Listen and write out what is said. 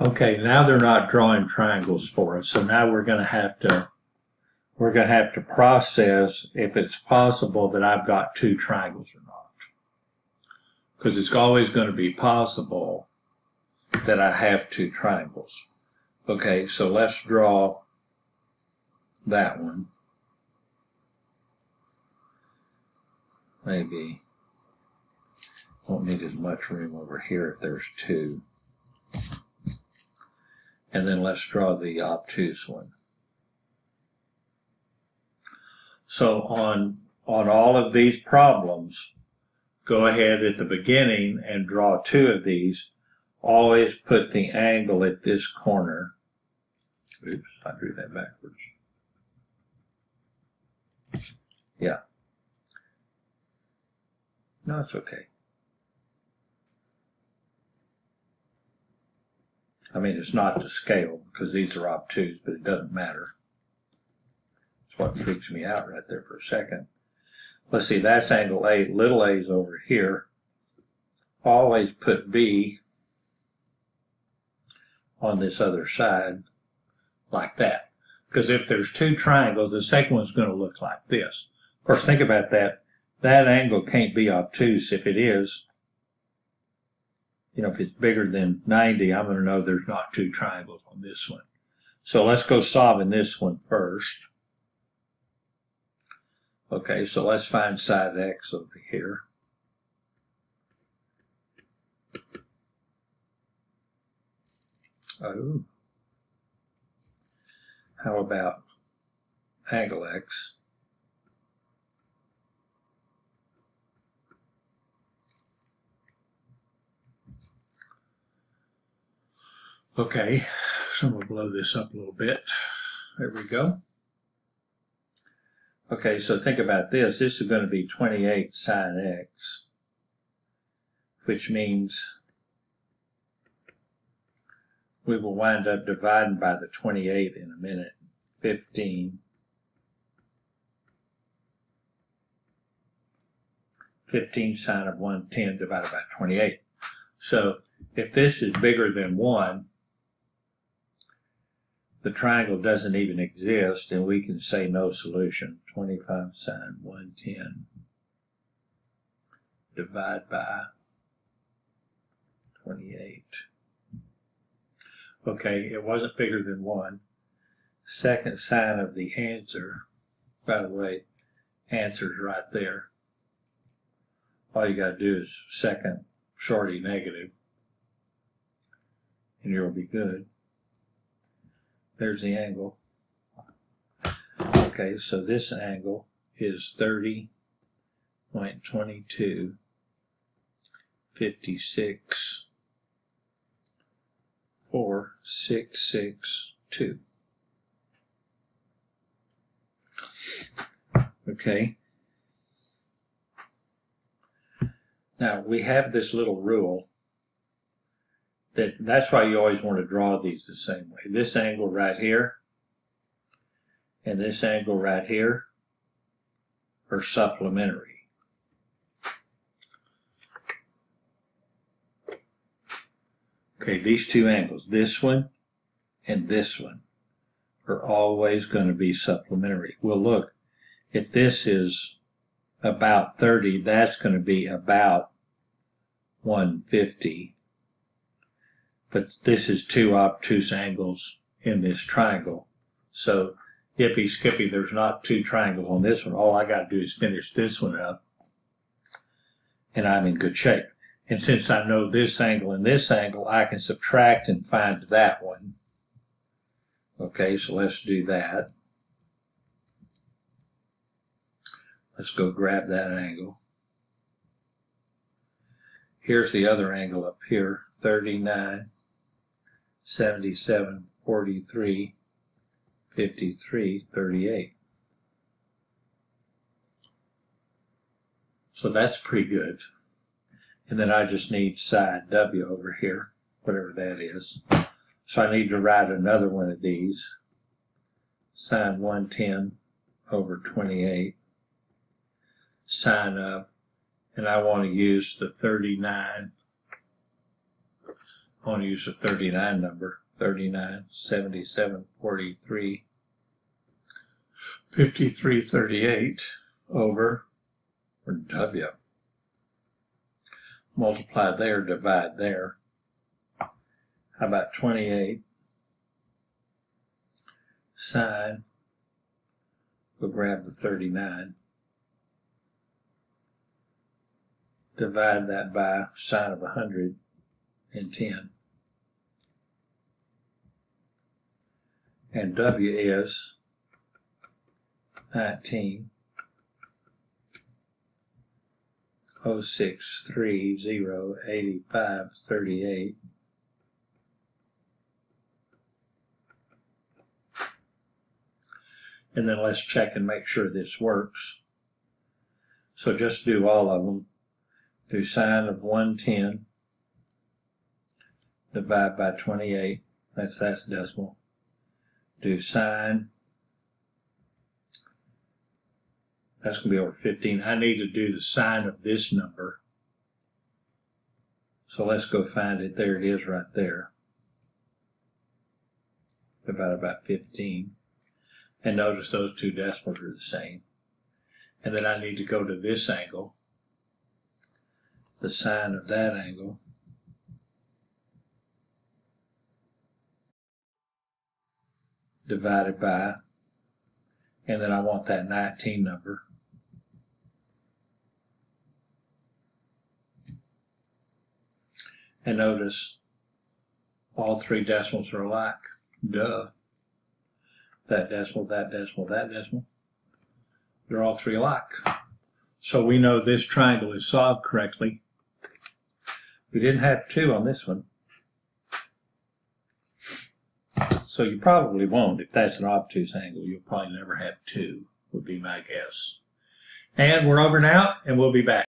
Okay, now they're not drawing triangles for us, so now we're gonna have to, we're gonna have to process if it's possible that I've got two triangles or not. Because it's always gonna be possible that I have two triangles. Okay, so let's draw that one. Maybe won't need as much room over here if there's two. And then let's draw the obtuse one. So on, on all of these problems, go ahead at the beginning and draw two of these. Always put the angle at this corner. Oops, I drew that backwards. Yeah. No, it's okay. I mean, it's not to scale because these are obtuse, but it doesn't matter. That's what freaks me out right there for a second. Let's see, that's angle A, little a is over here. Always put B on this other side like that. Because if there's two triangles, the second one's going to look like this. Of course, think about that. That angle can't be obtuse. If it is, you know, if it's bigger than 90, I'm going to know there's not two triangles on this one. So let's go solving this one first. Okay, so let's find side x over here. Oh. How about angle x? Okay, so I'm gonna blow this up a little bit. There we go. Okay, so think about this. This is going to be 28 sine x, which means we will wind up dividing by the 28 in a minute. 15. 15 sine of 110 divided by 28. So if this is bigger than 1, the triangle doesn't even exist and we can say no solution. 25 sine 110 divide by 28. Okay, it wasn't bigger than 1. Second sine of the answer, by the way, answer's right there. All you got to do is second shorty negative and you'll be good. There's the angle. Okay, so this angle is 30.22, 56, 4, 6, 6, 2. Okay. Now we have this little rule that that's why you always want to draw these the same way. This angle right here and this angle right here are supplementary. Okay, these two angles, this one and this one, are always going to be supplementary. Well, look, if this is about 30, that's going to be about 150 but this is two obtuse angles in this triangle. So yippee skippy, there's not two triangles on this one. All I got to do is finish this one up and I'm in good shape. And since I know this angle and this angle, I can subtract and find that one. Okay, so let's do that. Let's go grab that angle. Here's the other angle up here, 39 77, 43, 53, 38. So that's pretty good. And then I just need side W over here, whatever that is. So I need to write another one of these. Sine 110 over 28. Sine up. And I want to use the 39 I want to use the thirty-nine number, thirty-nine, seventy-seven, forty-three, fifty-three, thirty-eight over or W. Multiply there, divide there. How about twenty-eight? Sine. We'll grab the thirty-nine. Divide that by sine of a hundred and ten. And W is nineteen oh six three zero eighty five thirty eight. And then let's check and make sure this works. So just do all of them. Do sine of one ten divide by twenty-eight, that's, that's decimal. Do sine. That's gonna be over fifteen. I need to do the sine of this number. So let's go find it. There it is right there. About about fifteen. And notice those two decimals are the same. And then I need to go to this angle. The sine of that angle. Divided by, and then I want that 19 number. And notice all three decimals are alike. Duh. That decimal, that decimal, that decimal. They're all three alike. So we know this triangle is solved correctly. We didn't have two on this one. So you probably won't. If that's an obtuse angle, you'll probably never have two, would be my guess. And we're over now, and we'll be back.